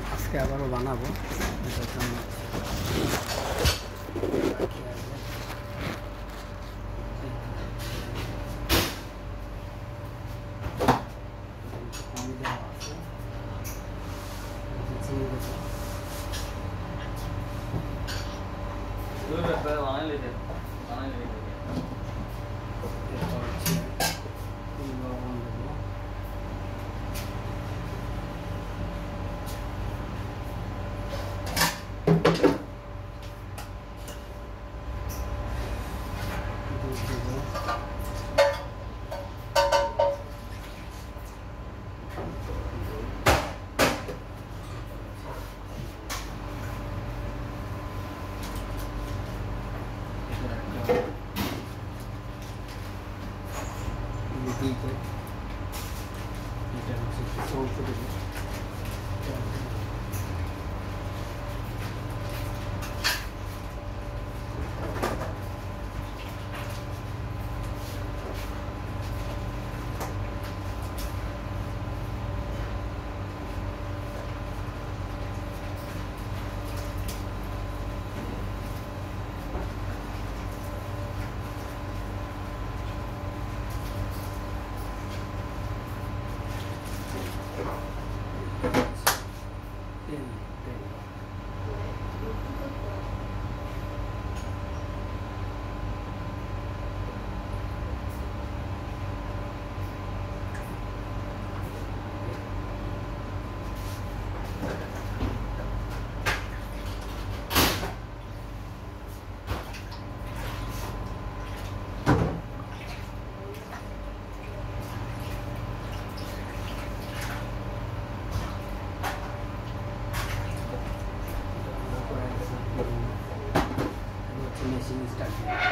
আজকে আবারও বানাবো এটার জন্য পানি দেওয়া আছে চিনি Thank you. Ten. machine started.